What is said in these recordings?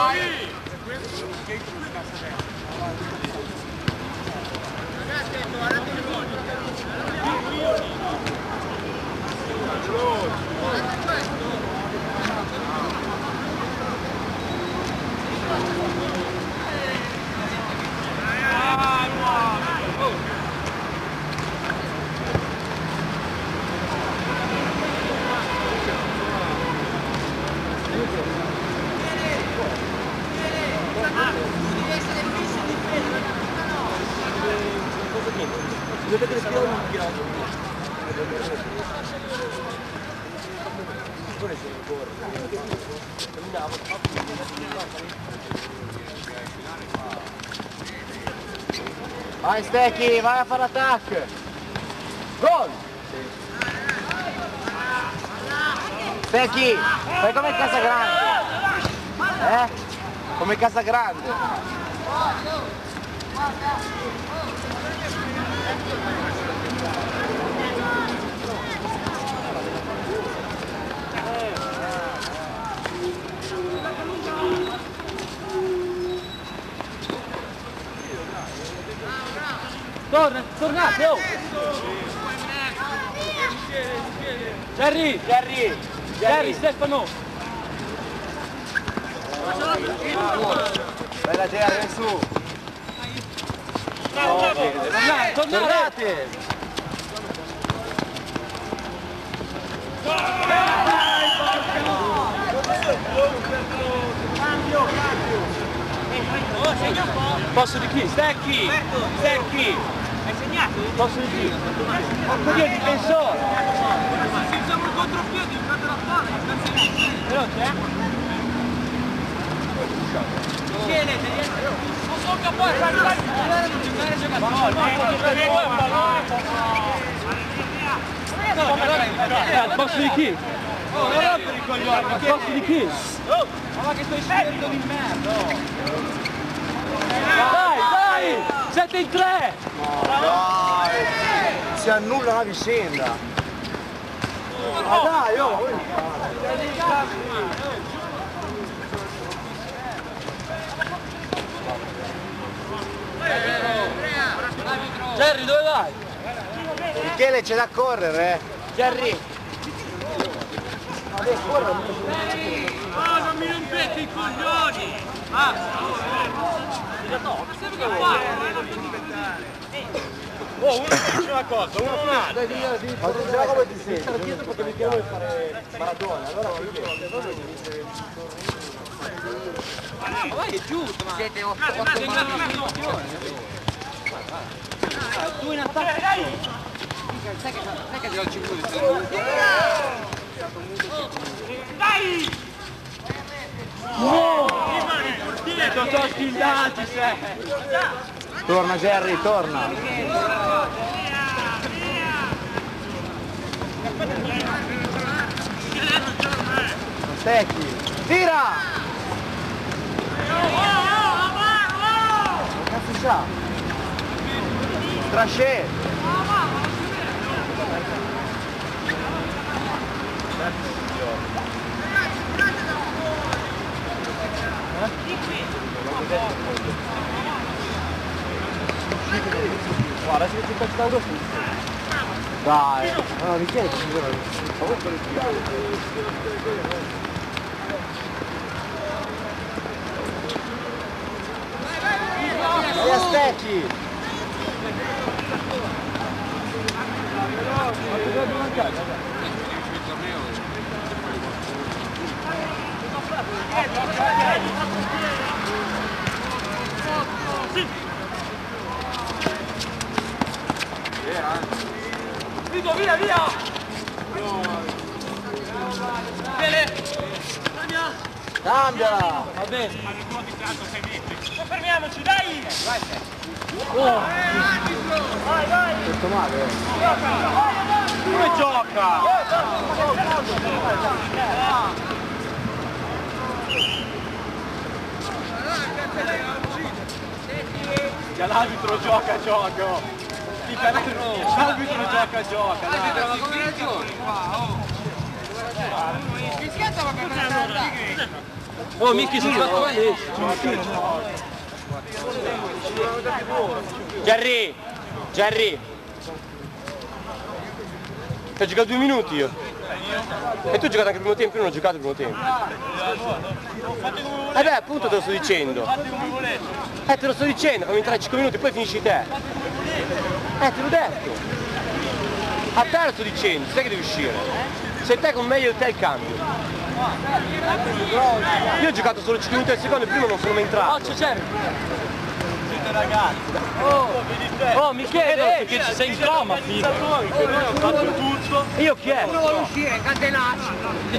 Vai Stecchi, vai a fare attacco! Gol! Stecchi, fai come Casa Grande! Eh? Come Casa Grande! Torna, tornate, oh! Jerry, Jerry! Jerry, Stefano! Bella Jerry, su! Tornate, tornate! Posso di chi? Stecchi! Stecchi! Hai segnato? Posso di chi? Porco dio, difensore! Siamo il contropiede, il frate la palla, il canzone. Però c'è? Tiene, non sono capace di arrivare a giocare giocatori. Posso di chi? Oh, non rompere i coglioni, Posso di chi? Oh, ma che stai scendendo di merda, 7 in 3! No, dai! Si annulla la vicenda! Ma no. dai, oh! Jerry dove vai? Michele c'è da correre eh! Jerry! Adesso corre! Oh non mi rompete i coglioni! Ah ma sempre che fare? Oh, uno dice una cosa, uno un altro. Ma tu già come ti senti? Stare dietro perché Michele vuole fare Maradona, allora perché? Ma vai, è giusto, ma... Siete otto, Tu in attacco. Sai che sai che oggi Dai! Dietro, sono schildati, sei! Torna Jerry, torna! Stecchi! Tira! Cazzo c'ha? Trasce! Guarda, si vede il touchdown Dai, no, Michele ci sono. Vai a Stecchi! Vito, via, via! Bene! Cambia! Cambiala! Va bene. Ma fermiamoci, dai! Vai, Questo male, eh. Come gioca? Già l'arbitro gioca, gioco. L'arbitro gioca, gioca. Dai. Ma come ragione qua, oh! Fischiata ma che Oh, Micchi, sono fatto male. Jerry! Jerry! Ho giocato due minuti io. E tu hai giocato anche il primo tempo, io non ho giocato il primo tempo. Eh beh, appunto te lo sto dicendo. Eh, te lo sto dicendo, fammi entrare 5 minuti, poi finisci te. Eh, te l'ho detto. A te lo sto dicendo, sai che devi uscire. Sei te con meglio di te il cambio. Io ho giocato solo 5 minuti al secondo, il primo non sono mai entrato. Oh, c'è Oh, Michele, che ci sei in coma, figlio. Io chi è? Uno vuole uscire, catenacci.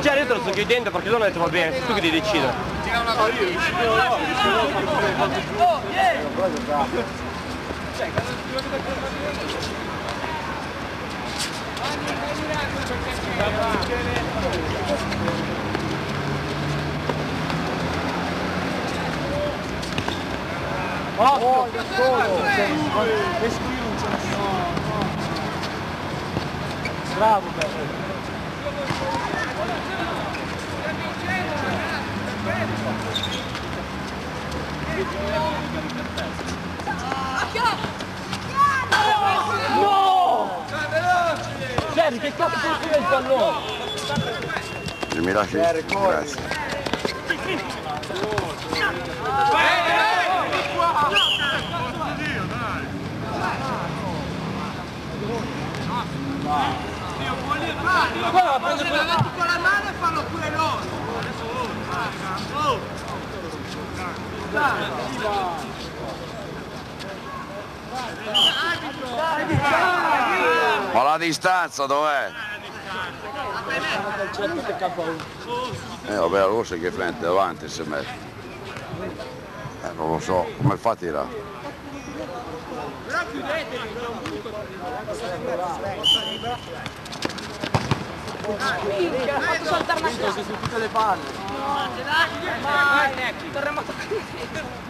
Cioè io te lo sto chiedendo perché loro hanno detto va bene, sei tu che devi decidere. Oh, da solo! Non ce ne sono. Bravo, bello. Jerry, che cazzo è il pallone? Mi lasci? Grazie. Guarda, prende quella... con la mano e fanno pure loro. Ma la distanza dov'è? Eh vabbè, allora sai che frente davanti si mette. Eh, non lo so, come fa a tirare?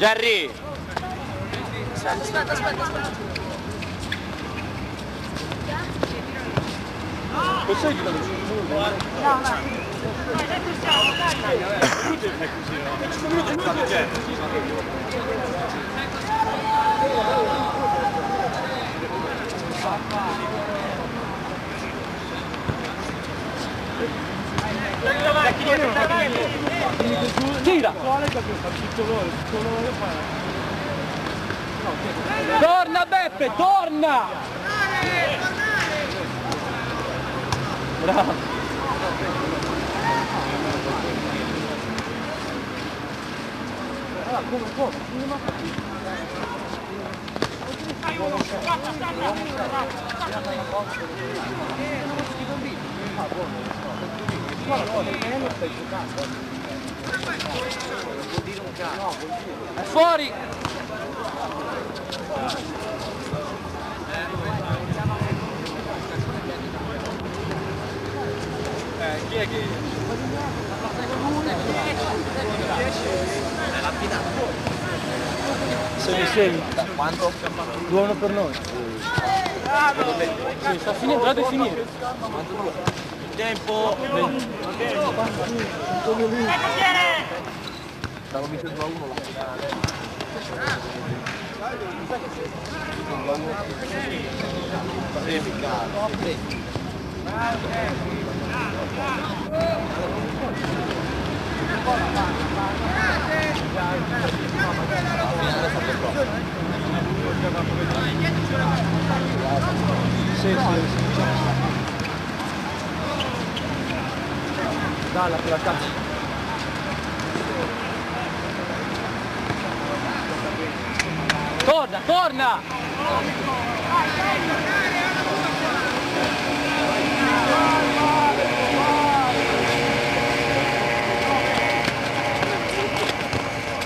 Jerry! Tira! Torna Beppe, torna! Bravo! È fuori! Sei sei. Quanto? 2-1 per noi. Sì, sta finendo, deve finire. Tempo. Sì, sì, sì. Dalla per la cazzo. Torna, torna!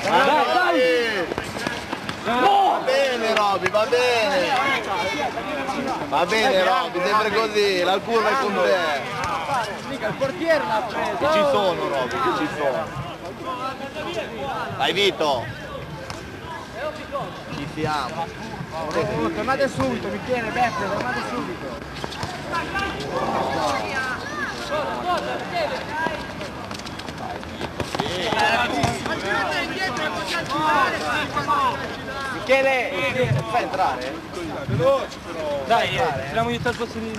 Dai, dai! Va bene Roby, va bene! Va bene Roby, sempre così, la curva è con te! Il portiere l'ha preso! Che ci sono Roby, che ci sono! Dai Vito! Ci siamo! Tornate subito, Michele, Beppe, tornate subito. Michele, fai entrare? Dai, tiriamo di tal posto di...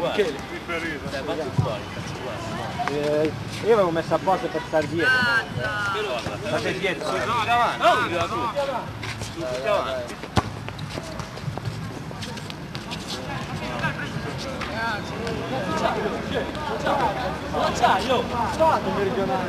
Michele. Eh, io avevo messo a posto per star dietro. Ma sei dietro? No, davanti. Stato meridionale.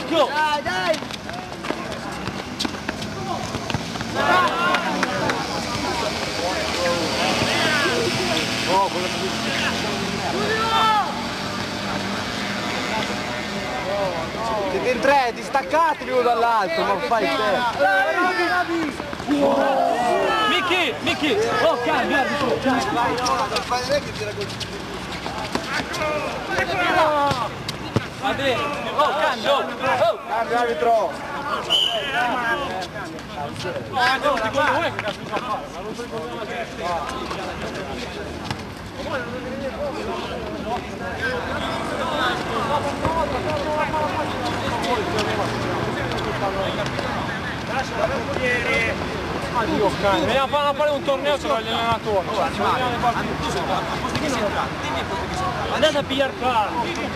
Occhio! Dai, dai! Siete in tre, distaccatevi uno dall'altro, ma fai te. Micchi, Micchi! Oh, cambia, arbitro! Non fai neanche tira così. Va bene! Oh, cambia! Oh! oh. Cambio arbitro. Ah, no, ti quello vuoi che cazzo fa fare? Ma non so come Addio cane, veniamo a fare, un torneo tra gli allenatori. Andate a pigliare carne.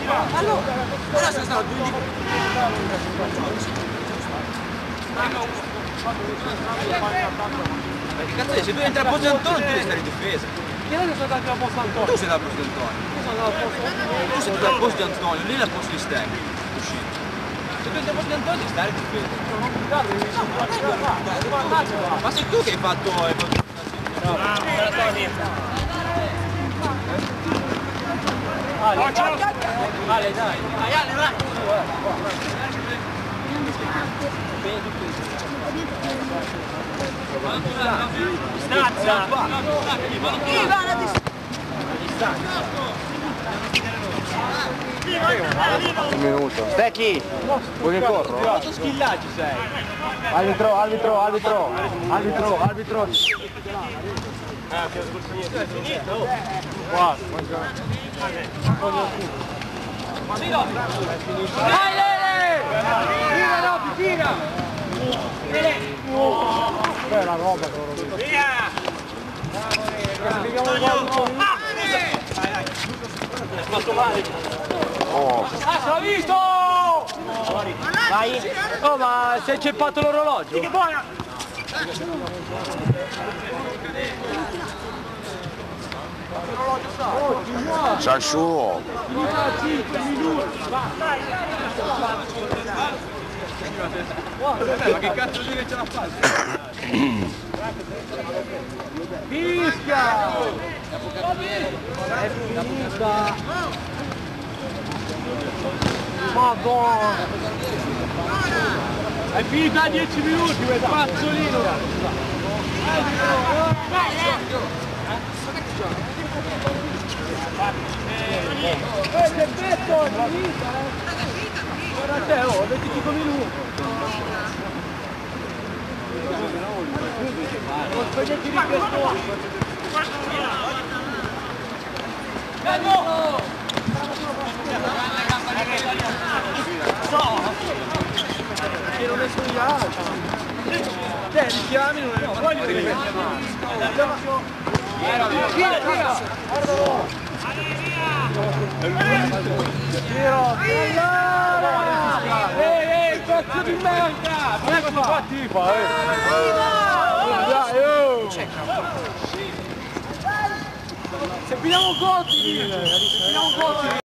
Cazzo, se tu entri a posto di Antonio tu devi stare in difesa. Chi è che sono andati a posto Antonio? Tu sei da posto Antonio. Tu sei posto di Antonio, lì è al posto di Stegni. Uscito. Se tu entri a posto di stare in difesa. Ma sei tu che hai fatto... Hai fatto... Ale, dai. Stazza! Un minuto. Stecchi, vuoi che corro? Quanto schillaggi sei? Arbitro, arbitro, arbitro, arbitro, arbitro. Ah, che ho scorso. È finito? Guarda. Dai Lele! Tira Robby, tira! Bella roba che loro dicono. È fatto male. Oh, Ah, l'ha visto! Vai! Oh, ma si è ceppato l'orologio? Che buona! c'ha il suo. Ma che cazzo di ce la fai? Fischia! È finita! Madonna! È finita a 10 minuti, quel pazzolino! Eh, che è finita, eh! Guarda te, oh, 25 minuti! Svegliati di questo! Che non è sbagliato! Te li chiami non è voglio Tira, tira! Tiro! Ehi, ehi, qua Pezzo di merda! Non è questo qua tifa, eh. Dai, oh. Se pigliamo Gotti, se pigliamo Gotti,